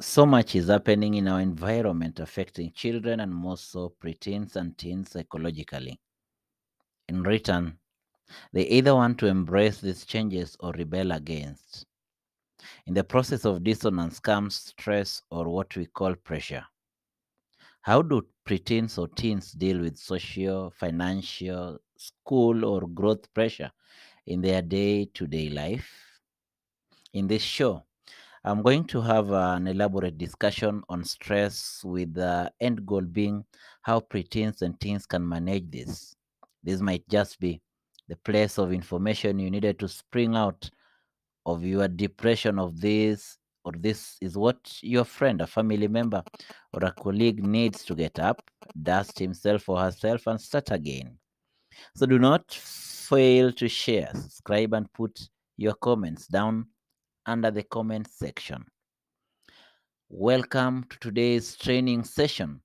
so much is happening in our environment affecting children and more so preteens and teens psychologically. In return, they either want to embrace these changes or rebel against. In the process of dissonance comes stress or what we call pressure. How do preteens or teens deal with social, financial, school, or growth pressure in their day to day life? In this show, I'm going to have an elaborate discussion on stress with the end goal being how preteens and teens can manage this. This might just be the place of information you needed to spring out of your depression of this or this is what your friend, a family member, or a colleague needs to get up, dust himself or herself, and start again. So do not fail to share, subscribe, and put your comments down under the comment section. Welcome to today's training session.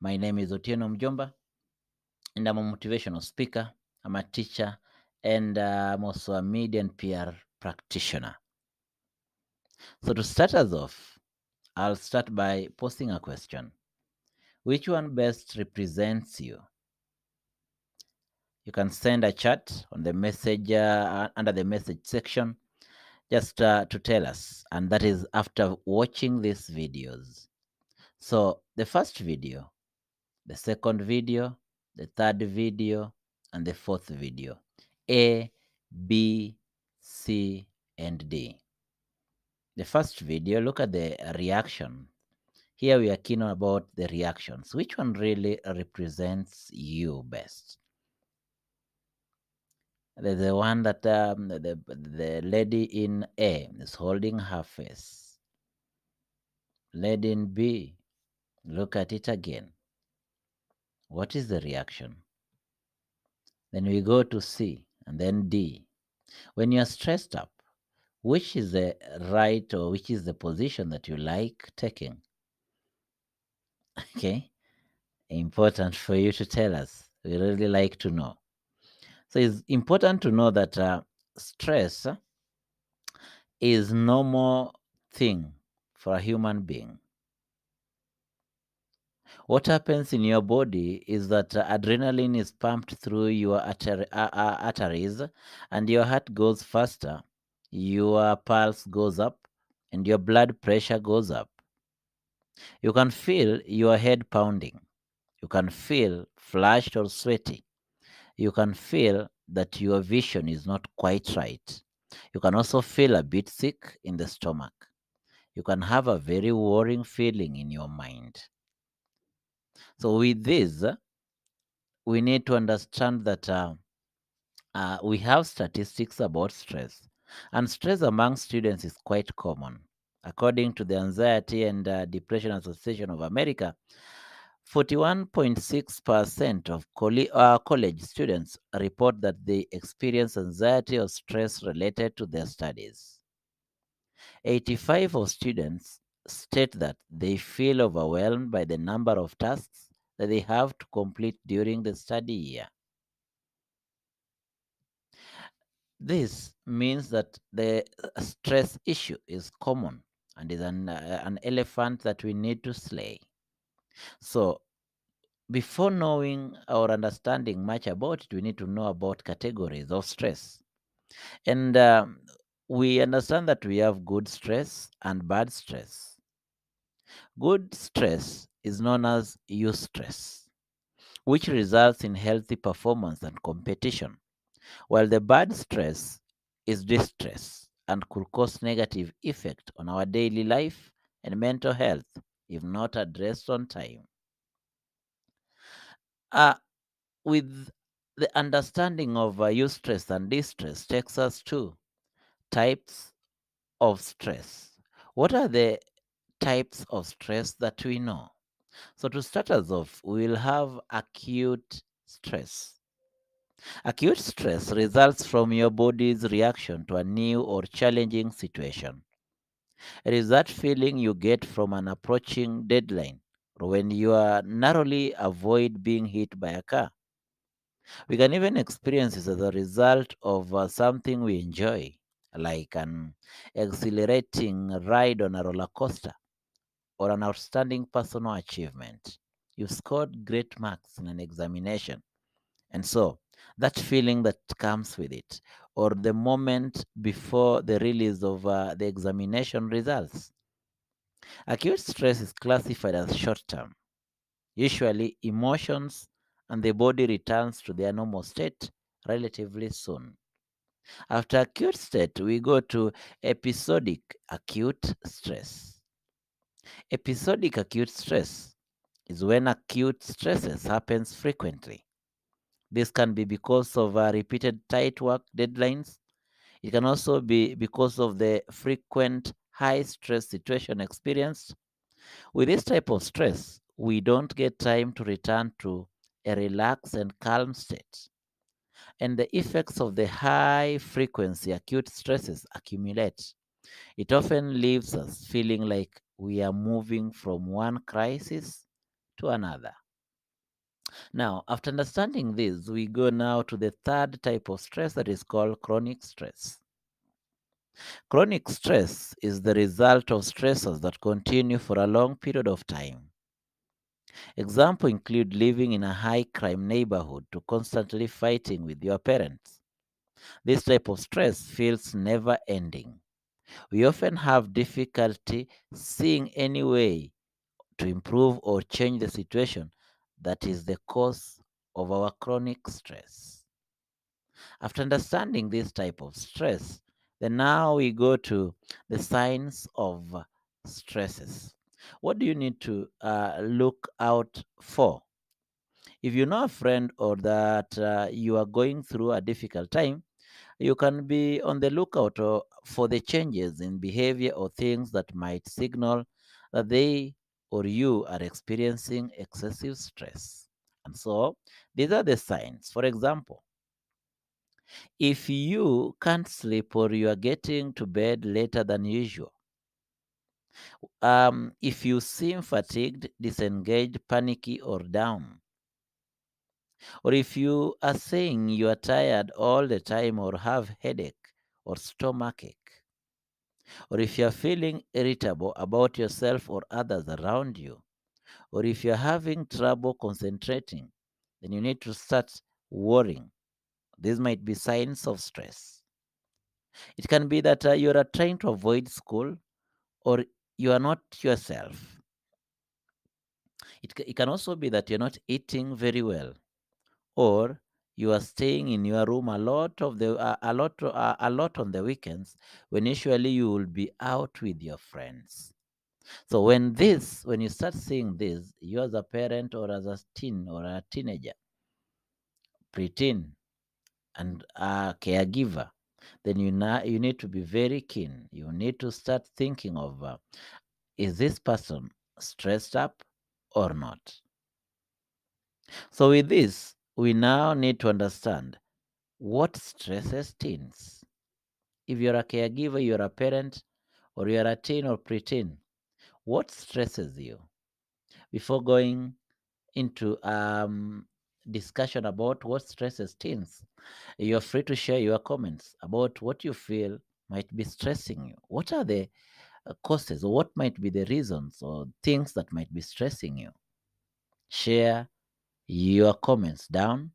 My name is Otieno Mjomba, and I'm a motivational speaker. I'm a teacher, and uh, I'm also a media and PR practitioner. So to start us off, I'll start by posting a question. Which one best represents you? You can send a chat on the message uh, under the message section just uh, to tell us, and that is after watching these videos. So the first video, the second video, the third video, and the fourth video. A, B, C, and D. The first video, look at the reaction. Here we are keen about the reactions. Which one really represents you best? The, the one that um, the, the lady in A is holding her face. Lady in B, look at it again. What is the reaction? Then we go to C and then D. When you're stressed up, which is the right or which is the position that you like taking? Okay, important for you to tell us. We really like to know. So it's important to know that uh, stress is normal thing for a human being. What happens in your body is that uh, adrenaline is pumped through your uh, uh, arteries and your heart goes faster, your pulse goes up, and your blood pressure goes up. You can feel your head pounding. You can feel flushed or sweaty. You can feel that your vision is not quite right. You can also feel a bit sick in the stomach. You can have a very worrying feeling in your mind. So, with this, we need to understand that uh, uh, we have statistics about stress, and stress among students is quite common. According to the Anxiety and uh, Depression Association of America, 41.6% of uh, college students report that they experience anxiety or stress related to their studies. 85 of students state that they feel overwhelmed by the number of tasks that they have to complete during the study year. This means that the stress issue is common and is an, uh, an elephant that we need to slay. So, before knowing or understanding much about it, we need to know about categories of stress. And um, we understand that we have good stress and bad stress. Good stress is known as eustress, which results in healthy performance and competition, while the bad stress is distress and could cause negative effect on our daily life and mental health if not addressed on time. Uh, with the understanding of uh, eustress and distress takes us to types of stress. What are the types of stress that we know? So, to start us off, we'll have acute stress. Acute stress results from your body's reaction to a new or challenging situation. It is that feeling you get from an approaching deadline or when you are narrowly avoid being hit by a car. We can even experience this as a result of uh, something we enjoy, like an exhilarating ride on a roller coaster or an outstanding personal achievement. You scored great marks in an examination. And so, that feeling that comes with it, or the moment before the release of uh, the examination results. Acute stress is classified as short term. Usually, emotions and the body returns to their normal state relatively soon. After acute state, we go to episodic acute stress. Episodic acute stress is when acute stresses happens frequently. This can be because of uh, repeated tight work deadlines. It can also be because of the frequent high stress situation experienced. With this type of stress, we don't get time to return to a relaxed and calm state. And the effects of the high frequency acute stresses accumulate. It often leaves us feeling like we are moving from one crisis to another. Now, after understanding this, we go now to the third type of stress that is called chronic stress. Chronic stress is the result of stressors that continue for a long period of time. Examples include living in a high crime neighborhood to constantly fighting with your parents. This type of stress feels never ending. We often have difficulty seeing any way to improve or change the situation that is the cause of our chronic stress. After understanding this type of stress, then now we go to the signs of uh, stresses. What do you need to uh, look out for? If you know a friend or that uh, you are going through a difficult time, you can be on the lookout for the changes in behavior or things that might signal that they or you are experiencing excessive stress. And so these are the signs. For example, if you can't sleep or you are getting to bed later than usual, um, if you seem fatigued, disengaged, panicky, or down, or if you are saying you are tired all the time or have headache or stomachache, or if you are feeling irritable about yourself or others around you, or if you're having trouble concentrating, then you need to start worrying. These might be signs of stress. It can be that uh, you are trying to avoid school or you are not yourself. It, it can also be that you're not eating very well or you are staying in your room a lot of the uh, a lot uh, a lot on the weekends when usually you will be out with your friends. So when this, when you start seeing this, you as a parent or as a teen or a teenager, preteen, and a caregiver, then you na- you need to be very keen. You need to start thinking of uh, is this person stressed up or not? So with this, we now need to understand what stresses teens. If you're a caregiver, you're a parent, or you're a teen or preteen, what stresses you? Before going into um, discussion about what stresses teens, you're free to share your comments about what you feel might be stressing you. What are the uh, causes, or what might be the reasons or things that might be stressing you? Share your comments down,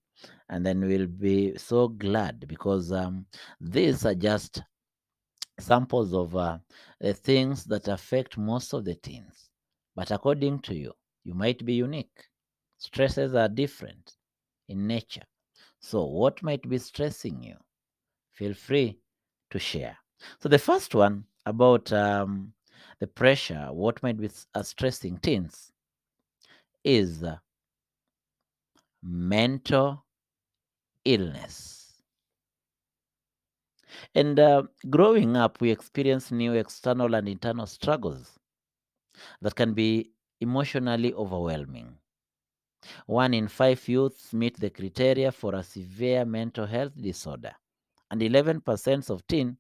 and then we'll be so glad because um, these are just samples of uh, the things that affect most of the teens. But according to you, you might be unique. Stresses are different in nature. So, what might be stressing you? Feel free to share. So, the first one about um, the pressure, what might be uh, stressing teens, is uh, mental illness. And uh, growing up, we experience new external and internal struggles that can be emotionally overwhelming. One in five youths meet the criteria for a severe mental health disorder, and 11% of teen,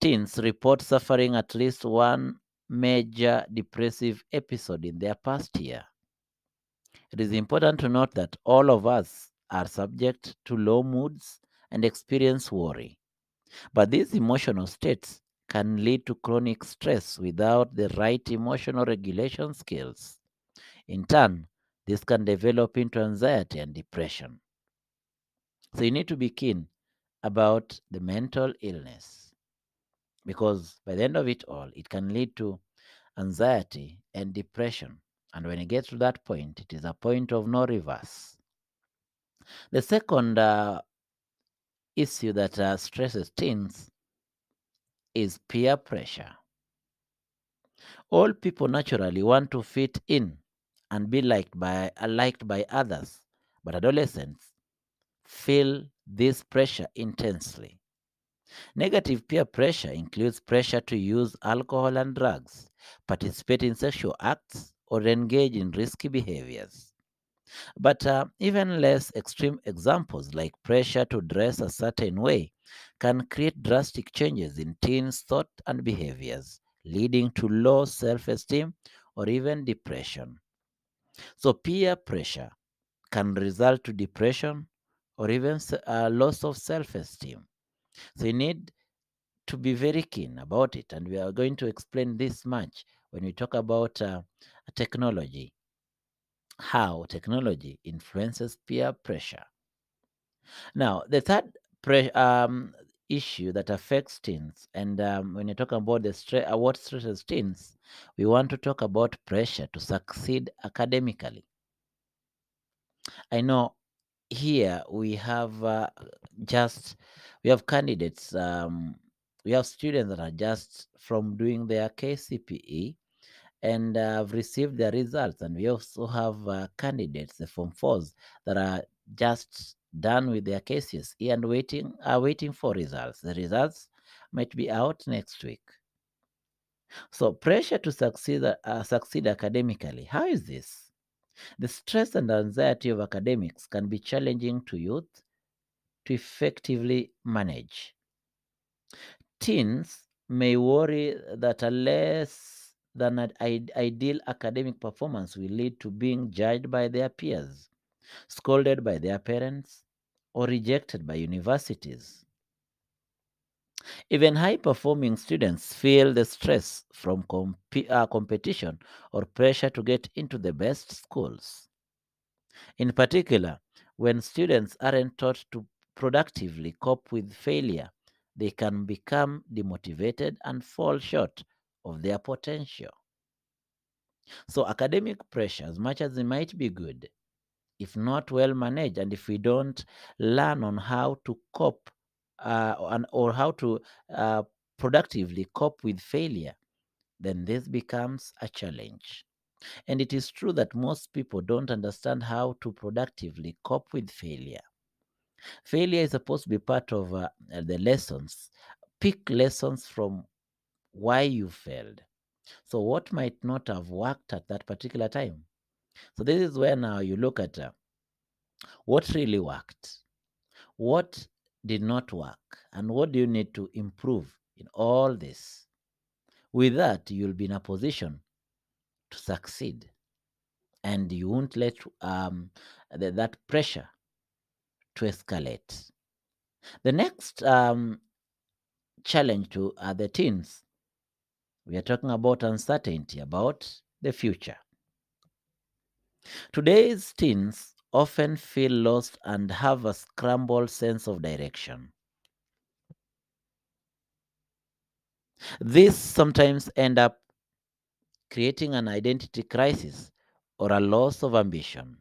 teens report suffering at least one major depressive episode in their past year. It is important to note that all of us are subject to low moods and experience worry. But these emotional states can lead to chronic stress without the right emotional regulation skills. In turn, this can develop into anxiety and depression. So you need to be keen about the mental illness because by the end of it all, it can lead to anxiety and depression. And when it gets to that point, it is a point of no reverse. The second uh, issue that uh, stresses teens is peer pressure. All people naturally want to fit in and be liked by uh, liked by others, but adolescents feel this pressure intensely. Negative peer pressure includes pressure to use alcohol and drugs, participate in sexual acts, or engage in risky behaviors. But uh, even less extreme examples, like pressure to dress a certain way, can create drastic changes in teens' thought and behaviors, leading to low self esteem or even depression. So, peer pressure can result to depression or even s- uh, loss of self esteem. So, you need to be very keen about it. And we are going to explain this much when we talk about uh, technology, how technology influences peer pressure. Now, the third pre- um, issue that affects teens, and um, when you talk about the stre- uh, what stresses teens, we want to talk about pressure to succeed academically. I know here we have uh, just we have candidates um, we have students that are just from doing their KCPE and have received their results and we also have uh, candidates the form fours that are just done with their cases and waiting are waiting for results. The results might be out next week. So pressure to succeed uh, succeed academically how is this? The stress and anxiety of academics can be challenging to youth to effectively manage. Teens may worry that a less than an ideal academic performance will lead to being judged by their peers, scolded by their parents, or rejected by universities. Even high performing students feel the stress from comp- uh, competition or pressure to get into the best schools. In particular, when students aren't taught to productively cope with failure, they can become demotivated and fall short of their potential. So, academic pressure, as much as it might be good, if not well managed, and if we don't learn on how to cope uh, and, or how to uh, productively cope with failure, then this becomes a challenge. And it is true that most people don't understand how to productively cope with failure. Failure is supposed to be part of uh, the lessons. Pick lessons from why you failed. So, what might not have worked at that particular time? So, this is where now you look at uh, what really worked, what did not work, and what do you need to improve in all this. With that, you'll be in a position to succeed and you won't let um, the, that pressure to escalate. The next um, challenge to uh, the teens, we are talking about uncertainty about the future. Today's teens often feel lost and have a scrambled sense of direction. This sometimes end up creating an identity crisis or a loss of ambition.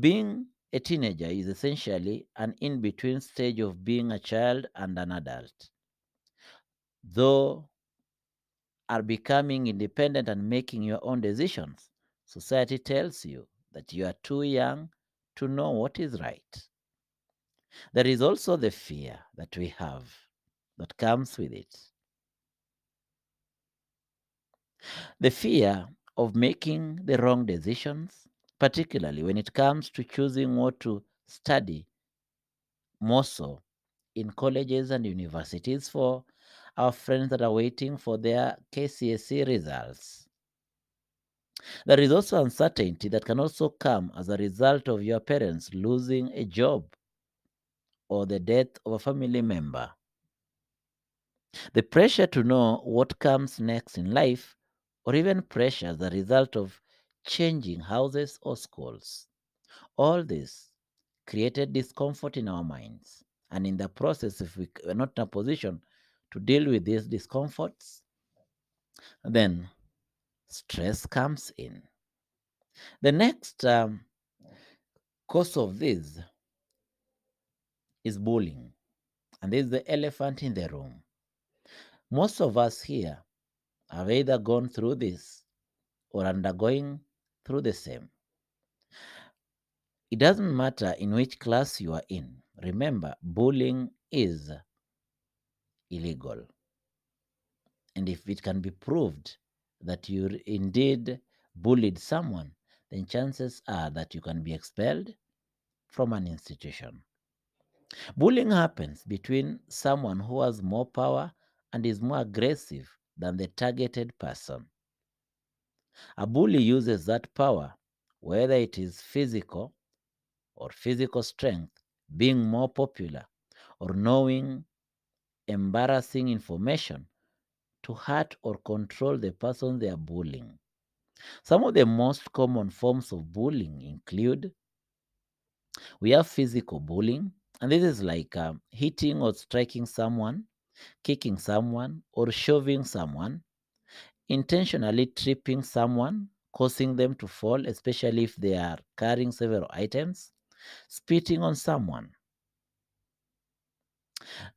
Being a teenager is essentially an in between stage of being a child and an adult. Though are becoming independent and making your own decisions, society tells you that you are too young to know what is right. There is also the fear that we have that comes with it. The fear of making the wrong decisions, particularly when it comes to choosing what to study more so in colleges and universities for our friends that are waiting for their KCSE results. There is also uncertainty that can also come as a result of your parents losing a job or the death of a family member. The pressure to know what comes next in life, or even pressure as a result of changing houses or schools. All this created discomfort in our minds. And in the process, if we are not in a position to deal with these discomforts, then stress comes in. The next um, cause of this is bullying. And this is the elephant in the room. Most of us here have either gone through this or undergoing through the same. It doesn't matter in which class you are in. Remember, bullying is illegal. And if it can be proved that you indeed bullied someone, then chances are that you can be expelled from an institution. Bullying happens between someone who has more power and is more aggressive than the targeted person. A bully uses that power, whether it is physical or physical strength, being more popular, or knowing embarrassing information to hurt or control the person they are bullying. Some of the most common forms of bullying include we have physical bullying, and this is like um, hitting or striking someone, kicking someone, or shoving someone, intentionally tripping someone, causing them to fall, especially if they are carrying several items, spitting on someone.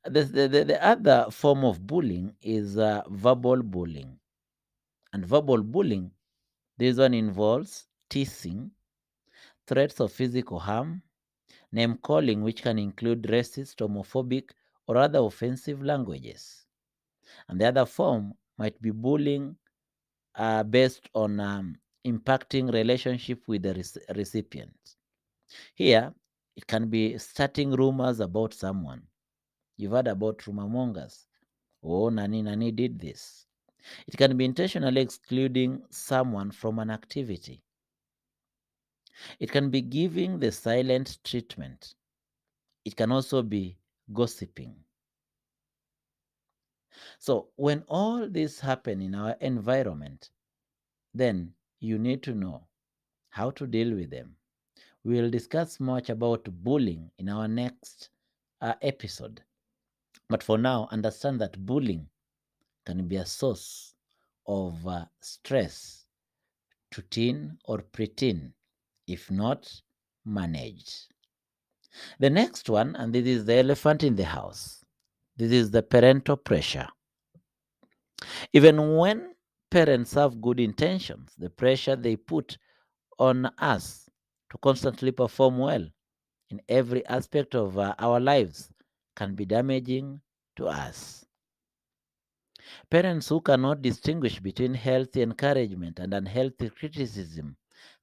The, the, the, the other form of bullying is uh, verbal bullying. And verbal bullying, this one involves teasing, threats of physical harm, name calling, which can include racist, homophobic, or other offensive languages. And the other form might be bullying uh, based on um, impacting relationship with the rec- recipient. Here, it can be starting rumors about someone. You've heard about rumor mongers. Oh, Nani Nani did this. It can be intentionally excluding someone from an activity. It can be giving the silent treatment. It can also be gossiping. So, when all this happen in our environment, then you need to know how to deal with them. We will discuss much about bullying in our next uh, episode. But for now, understand that bullying can be a source of uh, stress to teen or preteen if not managed. The next one, and this is the elephant in the house, this is the parental pressure. Even when parents have good intentions, the pressure they put on us to constantly perform well in every aspect of uh, our lives can be damaging to us. Parents who cannot distinguish between healthy encouragement and unhealthy criticism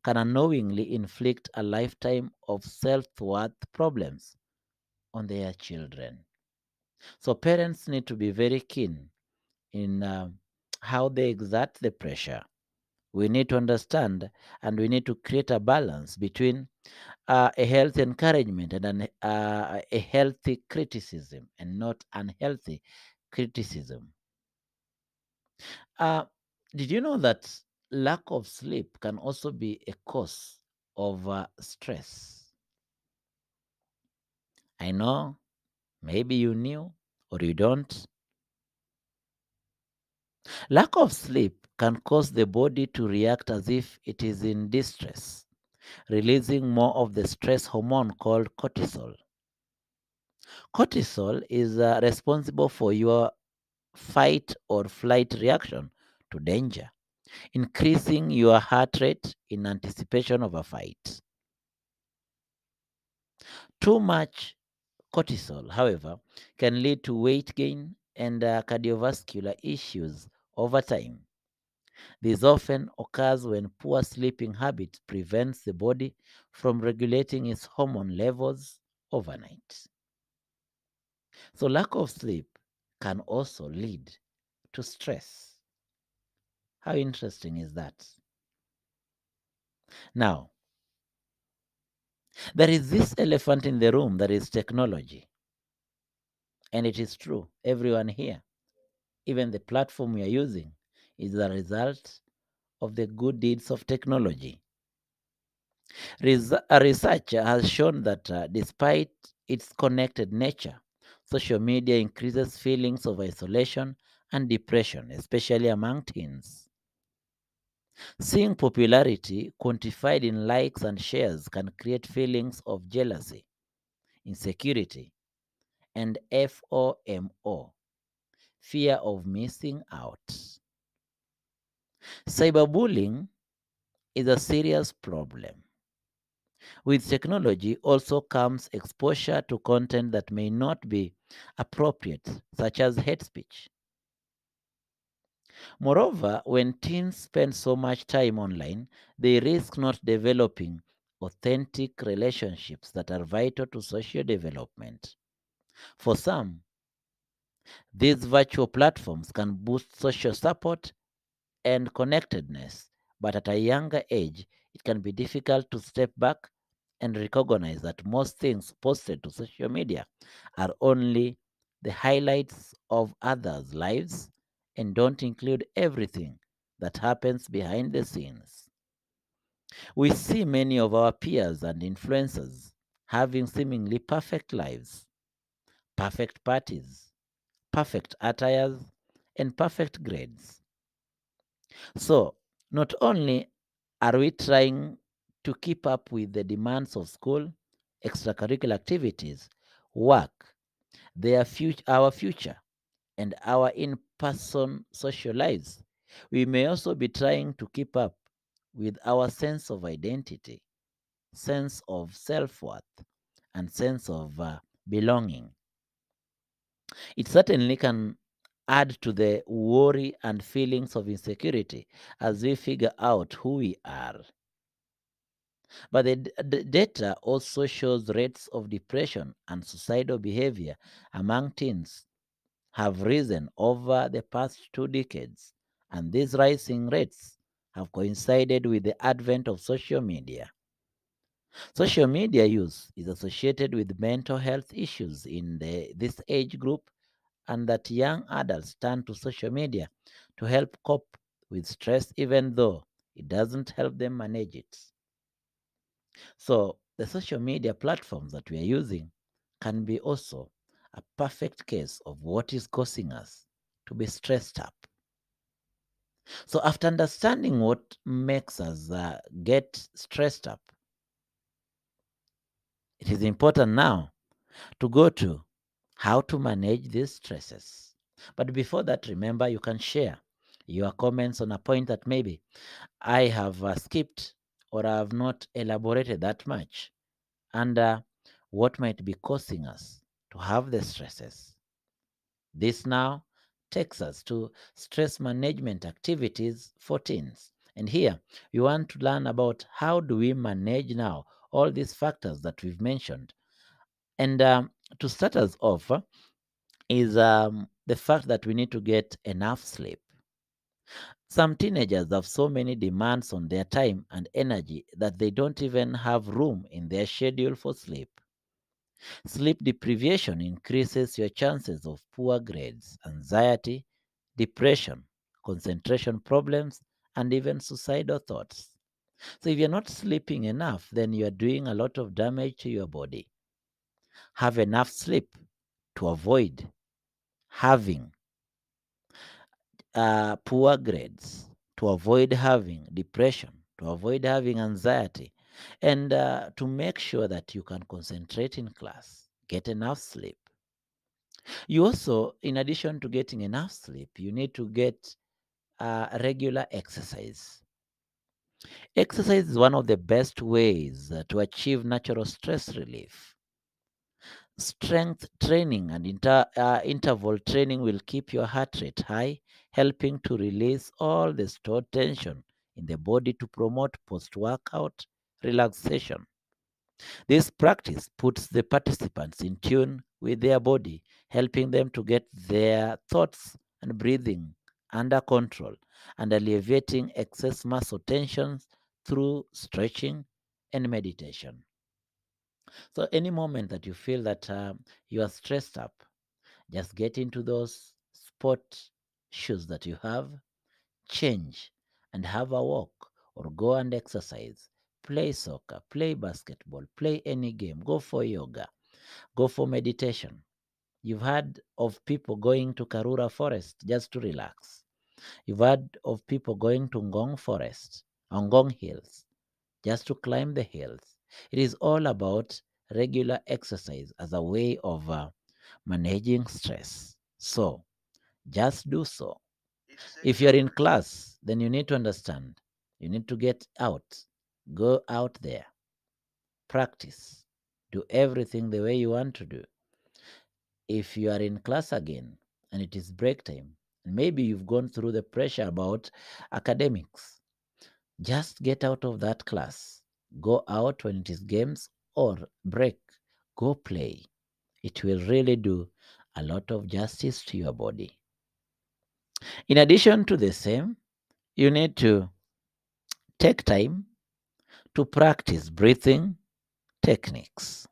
can unknowingly inflict a lifetime of self worth problems on their children. So, parents need to be very keen in uh, how they exert the pressure. We need to understand and we need to create a balance between uh, a healthy encouragement and an, uh, a healthy criticism and not unhealthy criticism. Uh, did you know that lack of sleep can also be a cause of uh, stress? I know maybe you knew or you don't. Lack of sleep can cause the body to react as if it is in distress, releasing more of the stress hormone called cortisol. Cortisol is uh, responsible for your fight or flight reaction to danger, increasing your heart rate in anticipation of a fight. Too much cortisol, however, can lead to weight gain and uh, cardiovascular issues over time. This often occurs when poor sleeping habits prevents the body from regulating its hormone levels overnight. So lack of sleep can also lead to stress. How interesting is that? Now, there is this elephant in the room that is technology. And it is true, everyone here, even the platform we are using, is the result of the good deeds of technology. Res- a research has shown that uh, despite its connected nature, social media increases feelings of isolation and depression, especially among teens. Seeing popularity quantified in likes and shares can create feelings of jealousy, insecurity, and FOMO, fear of missing out. Cyberbullying is a serious problem. With technology also comes exposure to content that may not be appropriate, such as hate speech. Moreover, when teens spend so much time online, they risk not developing authentic relationships that are vital to social development. For some, these virtual platforms can boost social support and connectedness, but at a younger age, it can be difficult to step back and recognize that most things posted to social media are only the highlights of others' lives and don't include everything that happens behind the scenes. We see many of our peers and influencers having seemingly perfect lives, perfect parties, perfect attires, and perfect grades. So, not only are we trying to keep up with the demands of school, extracurricular activities, work, their future, our future, and our in person social lives, we may also be trying to keep up with our sense of identity, sense of self worth, and sense of uh, belonging. It certainly can add to the worry and feelings of insecurity as we figure out who we are. But the, data also shows rates of depression and suicidal behavior among teens have risen over the past two decades, and these rising rates have coincided with the advent of social media. Social media use is associated with mental health issues in the, this age group, and that young adults turn to social media to help cope with stress, even though it doesn't help them manage it. So, the social media platforms that we are using can be also a perfect case of what is causing us to be stressed up. So, after understanding what makes us uh, get stressed up, it is important now to go to how to manage these stresses. But before that, remember you can share your comments on a point that maybe I have uh, skipped or I have not elaborated that much, and uh, what might be causing us to have the stresses. This now takes us to stress management activities for teens. And here we want to learn about how do we manage now all these factors that we've mentioned. And um, to start us off uh, is um, the fact that we need to get enough sleep. Some teenagers have so many demands on their time and energy that they don't even have room in their schedule for sleep. Sleep deprivation increases your chances of poor grades, anxiety, depression, concentration problems, and even suicidal thoughts. So, if you're not sleeping enough, then you are doing a lot of damage to your body. Have enough sleep to avoid having uh, poor grades, to avoid having depression, to avoid having anxiety, and uh, to make sure that you can concentrate in class. Get enough sleep. You also, in addition to getting enough sleep, you need to get uh, regular exercise. Exercise is one of the best ways uh, to achieve natural stress relief. Strength training and inter, uh, interval training will keep your heart rate high, helping to release all the stored tension in the body to promote post workout relaxation. This practice puts the participants in tune with their body, helping them to get their thoughts and breathing under control and alleviating excess muscle tensions through stretching and meditation. So, any moment that you feel that um, you are stressed up, Just get into those sport shoes that you have, change and have a walk or go and exercise. Play soccer, play basketball, play any game, go for yoga, go for meditation. You've heard of people going to Karura Forest just to relax. You've heard of people going to Ngong Forest, Ngong Hills, just to climb the hills. It is all about regular exercise as a way of uh, managing stress. So, just do so. If you're in class, then you need to understand. You need to get out, go out there, practice, do everything the way you want to do. If you are in class again and it is break time, maybe you've gone through the pressure about academics, just get out of that class. Go out when it is games or break. Go play. It will really do a lot of justice to your body. In addition to the same, you need to take time to practice breathing techniques.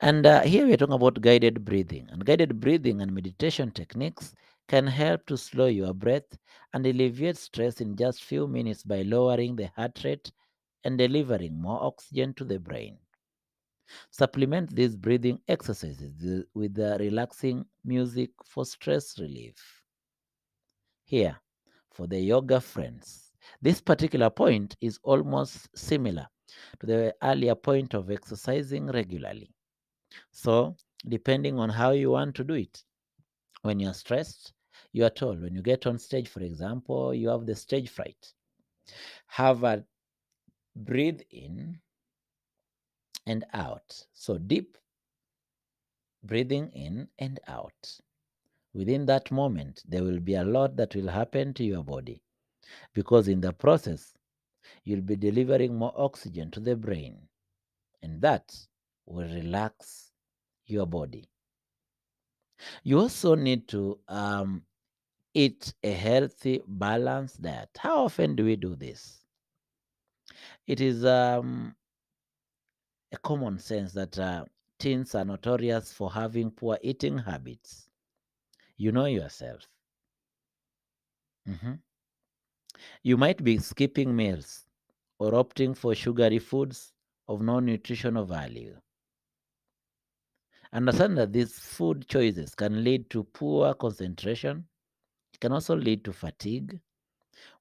And uh, here we're talking about guided breathing. And guided breathing and meditation techniques can help to slow your breath and alleviate stress in just few minutes by lowering the heart rate and delivering more oxygen to the brain. Supplement these breathing exercises with the relaxing music for stress relief. Here, for the yoga friends, this particular point is almost similar to the earlier point of exercising regularly. So, depending on how you want to do it, when you're stressed, you are told when you get on stage, for example, you have the stage fright. Have a breathe in and out. So, deep breathing in and out. Within that moment, there will be a lot that will happen to your body because in the process, you'll be delivering more oxygen to the brain, and that will relax your body. You also need to um, eat a healthy, balanced diet. How often do we do this? It is um, a common sense that uh, teens are notorious for having poor eating habits. You know yourself. Mhm. You might be skipping meals or opting for sugary foods of no nutritional value. Understand that these food choices can lead to poor concentration, it can also lead to fatigue,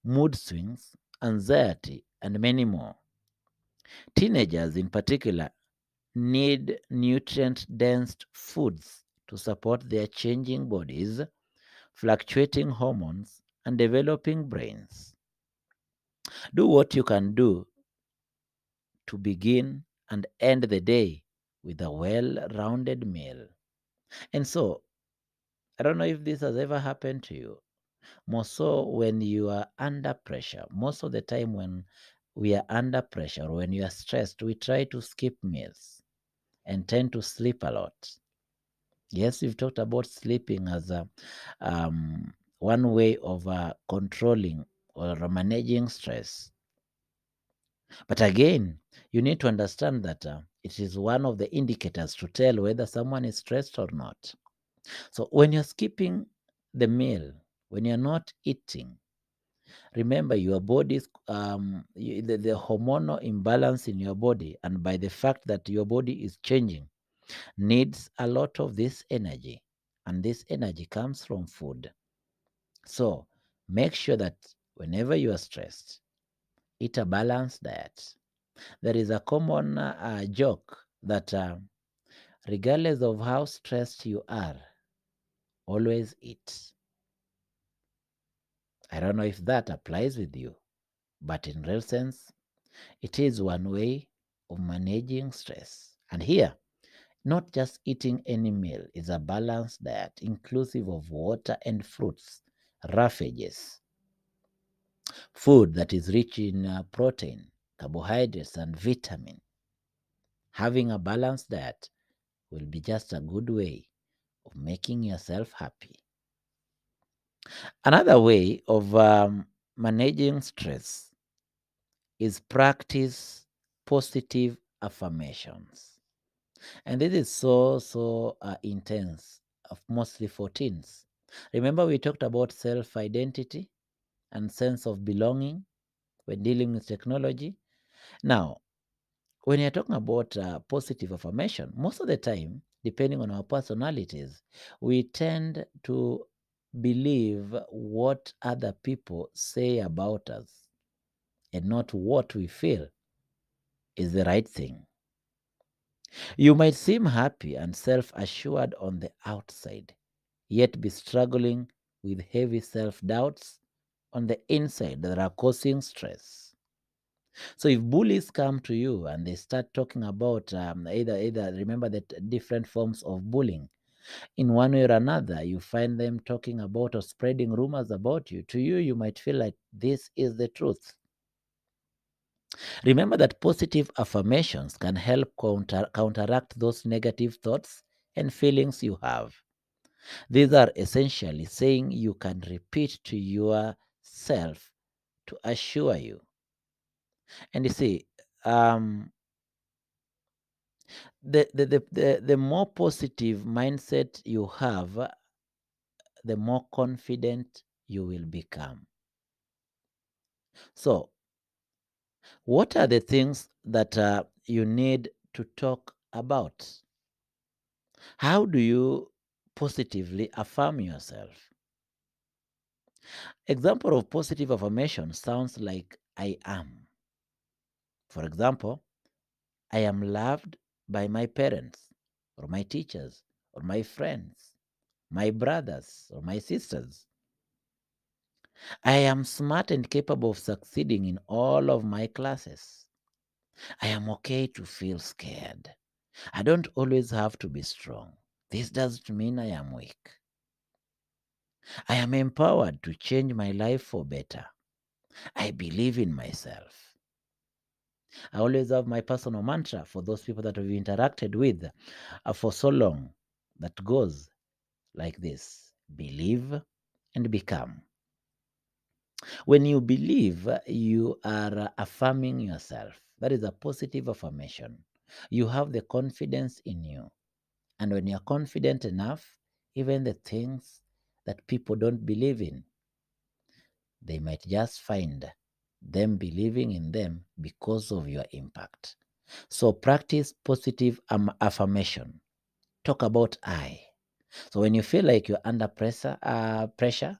mood swings, anxiety, and many more. Teenagers, in particular, need nutrient dense foods to support their changing bodies, fluctuating hormones, and developing brains. Do what you can do to begin and end the day with a well rounded meal. And so, I don't know if this has ever happened to you, more so when you are under pressure. Most of the time, when we are under pressure or when you are stressed, we try to skip meals and tend to sleep a lot. Yes, we've talked about sleeping as a um, one way of uh, controlling or managing stress. But again, you need to understand that uh, it is one of the indicators to tell whether someone is stressed or not. So when you're skipping the meal, when you're not eating, remember your body's um, the, the hormonal imbalance in your body, and by the fact that your body is changing, needs a lot of this energy, and this energy comes from food. So make sure that whenever you are stressed, eat a balanced diet. There is a common uh, joke that uh, regardless of how stressed you are, always eat. I don't know if that applies with you, but in real sense, it is one way of managing stress. And here, not just eating any meal is a balanced diet inclusive of water and fruits, roughages, food that is rich in uh, protein, carbohydrates, and vitamin. Having a balanced diet will be just a good way of making yourself happy. Another way of um, managing stress is practice positive affirmations. And this is so, so uh, intense of mostly for teens. Remember, we talked about self identity and sense of belonging when dealing with technology. Now, when you're talking about uh, positive affirmation, most of the time, depending on our personalities, we tend to believe what other people say about us and not what we feel is the right thing. You might seem happy and self assured on the outside, yet be struggling with heavy self doubts on the inside that are causing stress. So if bullies come to you and they start talking about um, either either remember that different forms of bullying, in one way or another, you find them talking about or spreading rumors about you. To you, you might feel like this is the truth. Remember that positive affirmations can help counter, counteract those negative thoughts and feelings you have. These are essentially saying you can repeat to yourself to assure you. And you see, um, the, the, the, the, the more positive mindset you have, the more confident you will become. So, what are the things that uh, you need to talk about? How do you positively affirm yourself? Example of positive affirmation sounds like I am. For example, I am loved by my parents or my teachers or my friends, my brothers or my sisters. I am smart and capable of succeeding in all of my classes. I am okay to feel scared. I don't always have to be strong. This doesn't mean I am weak. I am empowered to change my life for better. I believe in myself. I always have my personal mantra for those people that we've interacted with uh, for so long that goes like this believe and become. When you believe, you are affirming yourself. That is a positive affirmation. You have the confidence in you. And when you're confident enough, even the things that people don't believe in, they might just find them believing in them because of your impact. So practice positive affirmation. Talk about I. So when you feel like you're under pressure, uh, pressure,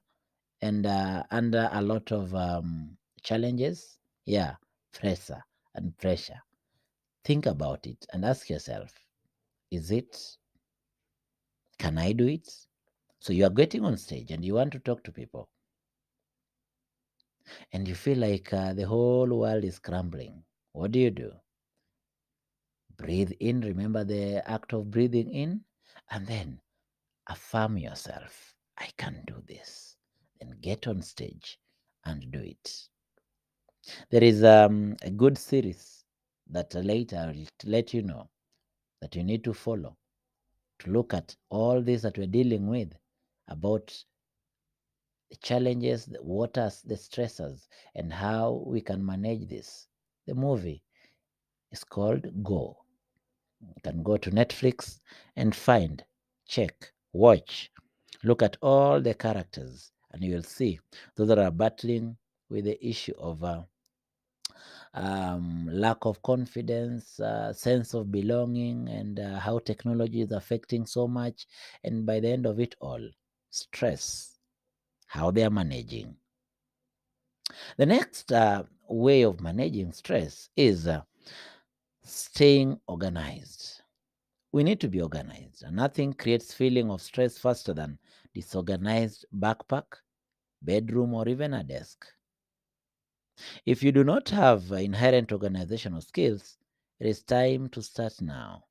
and uh, under a lot of um, challenges, yeah, pressure and pressure. Think about it and ask yourself: Is it? Can I do it? So you are getting on stage and you want to talk to people, and you feel like uh, the whole world is crumbling. What do you do? Breathe in. Remember the act of breathing in, and then affirm yourself. I can do this. Then get on stage and do it. There is um, a good series that later I'll let you know that you need to follow to look at all this that we're dealing with about the challenges, the waters, the stressors, and how we can manage this. The movie is called Go. You can go to Netflix and find, check, watch, look at all the characters, and you will see those that are battling with the issue of uh, um, lack of confidence, uh, sense of belonging, and uh, how technology is affecting so much. And by the end of it all, stress, how they are managing. The next uh, way of managing stress is uh, staying organized. We need to be organized. Nothing creates feeling of stress faster than disorganized backpack, bedroom, or even a desk. If you do not have uh, inherent organizational skills, it is time to start now.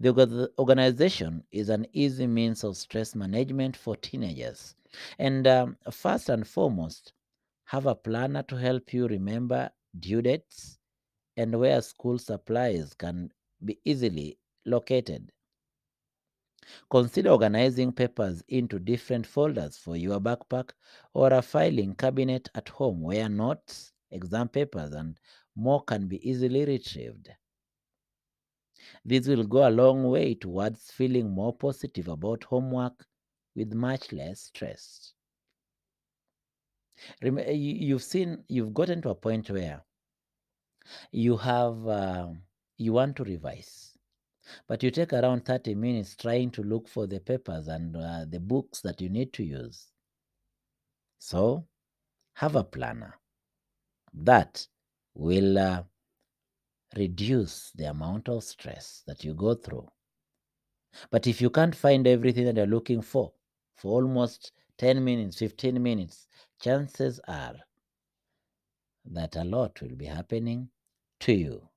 The organization is an easy means of stress management for teenagers. And um, first and foremost, have a planner to help you remember due dates and where school supplies can be easily located. Consider organizing papers into different folders for your backpack or a filing cabinet at home where notes, exam papers, and more can be easily retrieved. This will go a long way towards feeling more positive about homework with much less stress. You- you've seen, you've gotten to a point where you have, uh, you want to revise, but you take around 30 minutes trying to look for the papers and uh, the books that you need to use. So, have a planner that will uh, reduce the amount of stress that you go through. But if you can't find everything that you're looking for for almost 10 minutes, 15 minutes, chances are that a lot will be happening to you.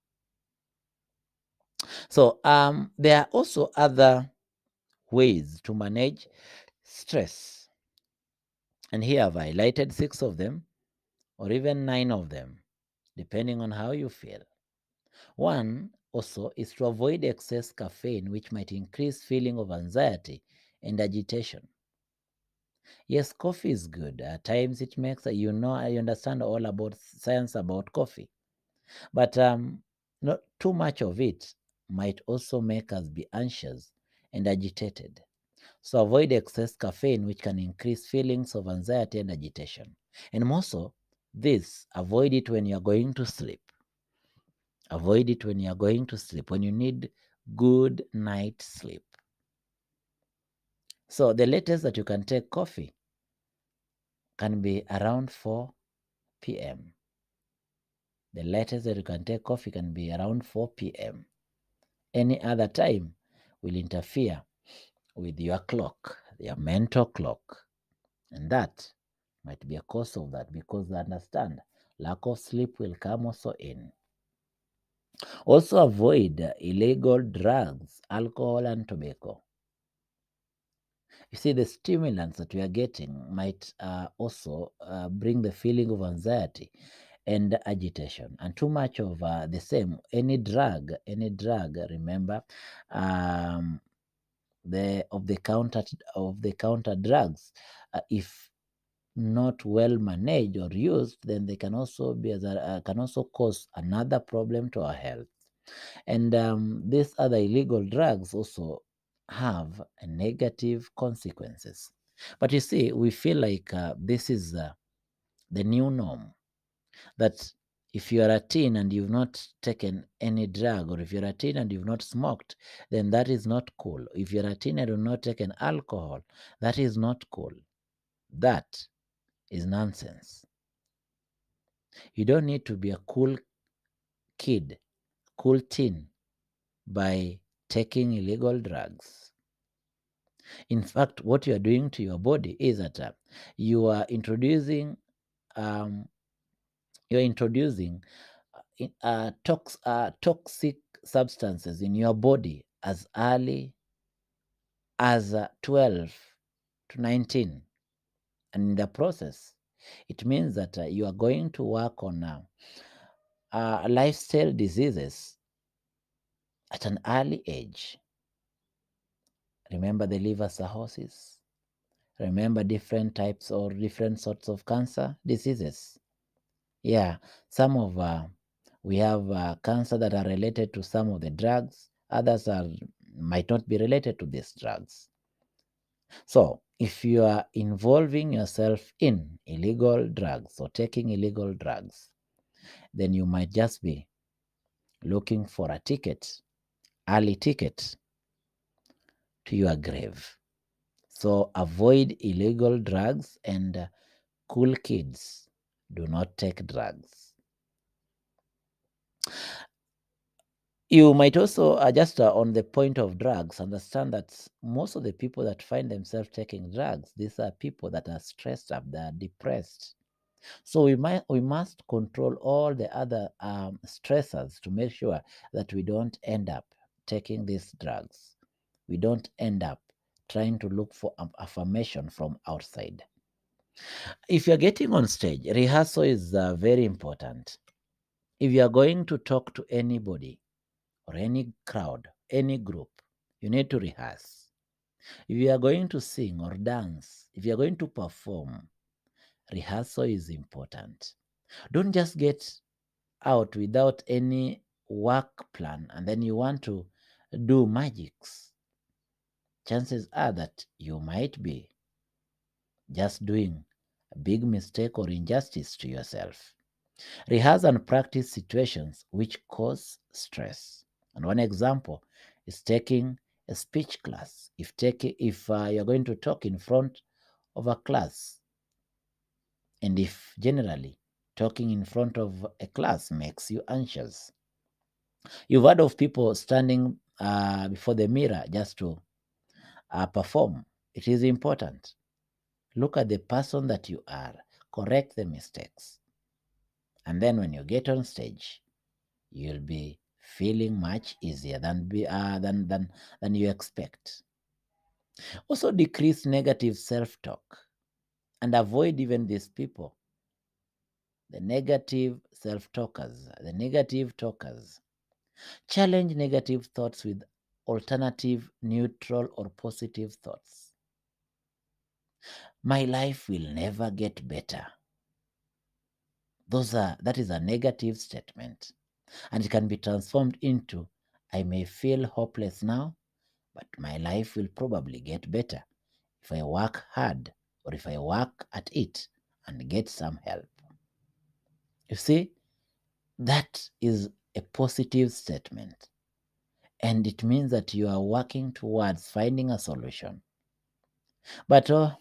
So, um, there are also other ways to manage stress. And here I've highlighted six of them, or even nine of them, depending on how you feel. One also is to avoid excess caffeine, which might increase feeling of anxiety and agitation. Yes, coffee is good. At times it makes you know I understand all about science about coffee, but um, not too much of it might also make us be anxious and agitated. So avoid excess caffeine, which can increase feelings of anxiety and agitation. And more so, this avoid it when you are going to sleep. Avoid it when you are going to sleep, when you need good night sleep. So the latest that you can take coffee can be around 4 p.m. The latest that you can take coffee can be around 4 p.m. Any other time will interfere with your clock, your mental clock. And that might be a cause of that because understand lack of sleep will come also in. Also avoid illegal drugs, alcohol, and tobacco. You see, the stimulants that we are getting might uh, also uh, bring the feeling of anxiety and agitation, and too much of uh, the same. Any drug, any drug, remember, um, the of the counter of the counter drugs, uh, if not well managed or used, then they can also be as a, uh, can also cause another problem to our health. And um, these other illegal drugs also have negative consequences. But you see, we feel like uh, this is uh, the new norm. That if you are a teen and you've not taken any drug, or if you're a teen and you've not smoked, then that is not cool. If you're a teen and you've not taken alcohol, that is not cool. That is nonsense. You don't need to be a cool kid, cool teen by taking illegal drugs. In fact, what you are doing to your body is that uh, you are introducing um, you are introducing uh, uh, tox- uh, toxic substances in your body as early as uh, 12 to 19 and in the process it means that uh, you are going to work on uh, uh, lifestyle diseases at an early age. Remember the liver cirrhosis. Remember different types or different sorts of cancer diseases. Yeah some of uh, we have uh, cancer that are related to some of the drugs. Others are might not be related to these drugs. So if you are involving yourself in illegal drugs or taking illegal drugs then you might just be looking for a ticket early ticket to your grave. So avoid illegal drugs and uh, cool kids. Do not take drugs you might also uh, just uh, on the point of drugs. Understand that most of the people that find themselves taking drugs these are people that are stressed up they are depressed. So we might we must control all the other um, stressors to make sure that we don't end up taking these drugs. We don't end up trying to look for affirmation from outside. If you're getting on stage rehearsal is uh, very important. If you are going to talk to anybody or any crowd, any group, you need to rehearse. If you are going to sing or dance, if you are going to perform, rehearsal is important. Don't just get out without any work plan and then you want to do magics, chances are that you might be just doing a big mistake or injustice to yourself. Rehearse and practice situations which cause stress. And one example is taking a speech class. If take if uh, you're going to talk in front of a class, and if generally talking in front of a class makes you anxious, you've heard of people standing uh, before the mirror just to uh, perform. It is important. Look at the person that you are, correct the mistakes. And then when you get on stage, you'll be feeling much easier than be, uh, than, than than you expect. Also decrease negative self-talk and avoid even these people. The negative self-talkers, the negative talkers. Challenge negative thoughts with alternative, neutral, or positive thoughts. My life will never get better. Those are that is a negative statement. And it can be transformed into I may feel hopeless now, but my life will probably get better if I work hard or if I work at it and get some help. You see, that is a positive statement. And it means that you are working towards finding a solution. But oh,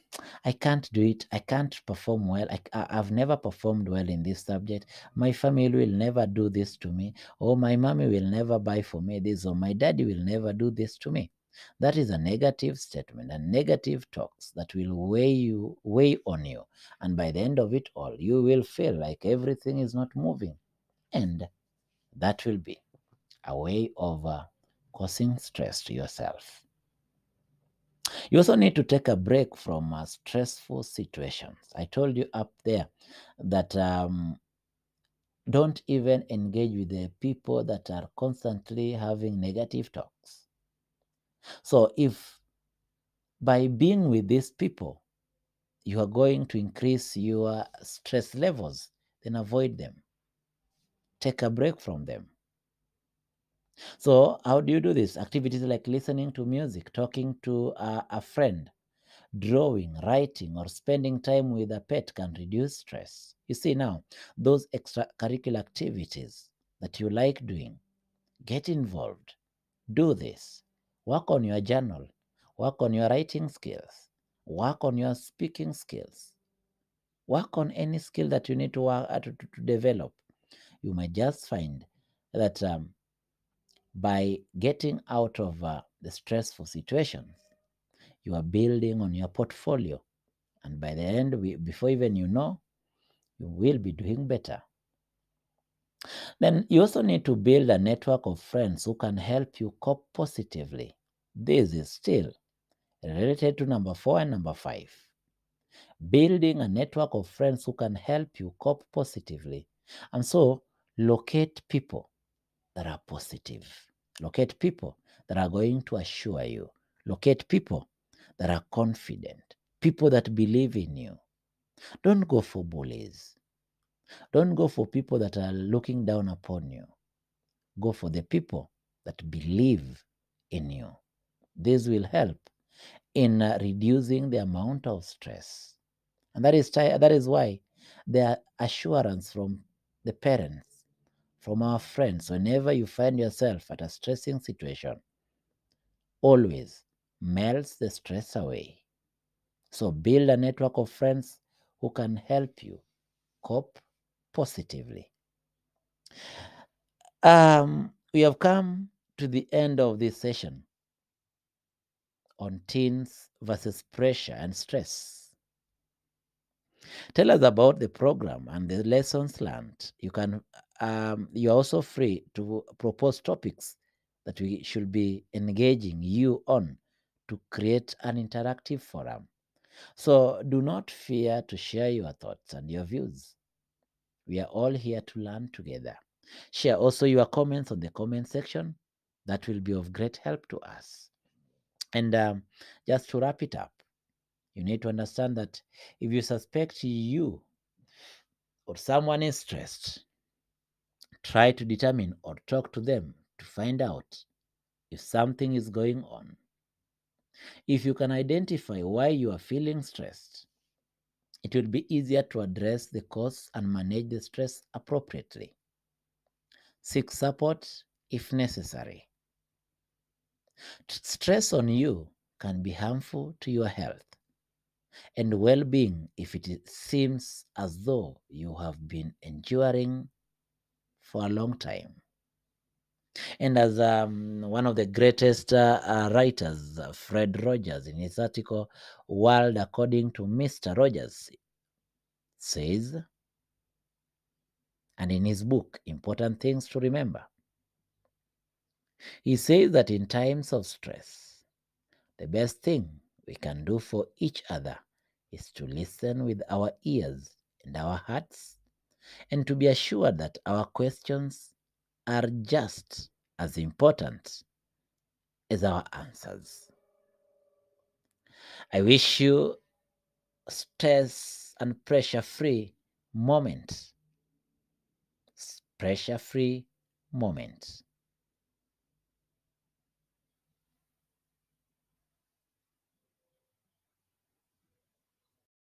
I can't do it. I can't perform well. I, I've never performed well in this subject. My family will never do this to me. Or my mommy will never buy for me this. Or my daddy will never do this to me. That is a negative statement and negative talks that will weigh you, weigh on you. And by the end of it all, you will feel like everything is not moving. And that will be a way of uh, causing stress to yourself. You also need to take a break from uh, stressful situations. I told you up there that um, don't even engage with the people that are constantly having negative talks. So, if by being with these people, you are going to increase your stress levels, then avoid them. Take a break from them. So, how do you do this? Activities like listening to music, talking to a, a friend, drawing, writing, or spending time with a pet can reduce stress. You see, now, those extracurricular activities that you like doing, get involved. Do this. Work on your journal, work on your writing skills, work on your speaking skills, work on any skill that you need to, work, uh, to, to, develop. You might just find that um, by getting out of uh, the stressful situations, you are building on your portfolio. And by the end, we, before even you know, you will be doing better. Then you also need to build a network of friends who can help you cope positively. This is still related to number four and number five. Building a network of friends who can help you cope positively. And so locate people that are positive. Locate people that are going to assure you. Locate people that are confident. People that believe in you. Don't go for bullies. Don't go for people that are looking down upon you. Go for the people that believe in you. This will help in uh, reducing the amount of stress. And that is, that is why the assurance from the parents, from our friends, whenever you find yourself at a stressing situation, always melts the stress away. So build a network of friends who can help you cope positively. Um, we have come to the end of this session on teens versus pressure and stress. Tell us about the program and the lessons learned. You can um, you're also free to propose topics that we should be engaging you on to create an interactive forum. So do not fear to share your thoughts and your views. We are all here to learn together. Share also your comments on the comment section. That will be of great help to us. And um, just to wrap it up, you need to understand that if you suspect you or someone is stressed, try to determine or talk to them to find out if something is going on. If you can identify why you are feeling stressed, it will be easier to address the cause and manage the stress appropriately. Seek support if necessary. Stress on you can be harmful to your health and well being if it seems as though you have been enduring for a long time. And as um, one of the greatest uh, uh, writers, Fred Rogers, in his article World According to Mr. Rogers, says, and in his book, Important Things to Remember, he says that in times of stress, the best thing we can do for each other is to listen with our ears and our hearts and to be assured that our questions are just as important as our answers. I wish you stress and pressure free moment. Pressure free moment.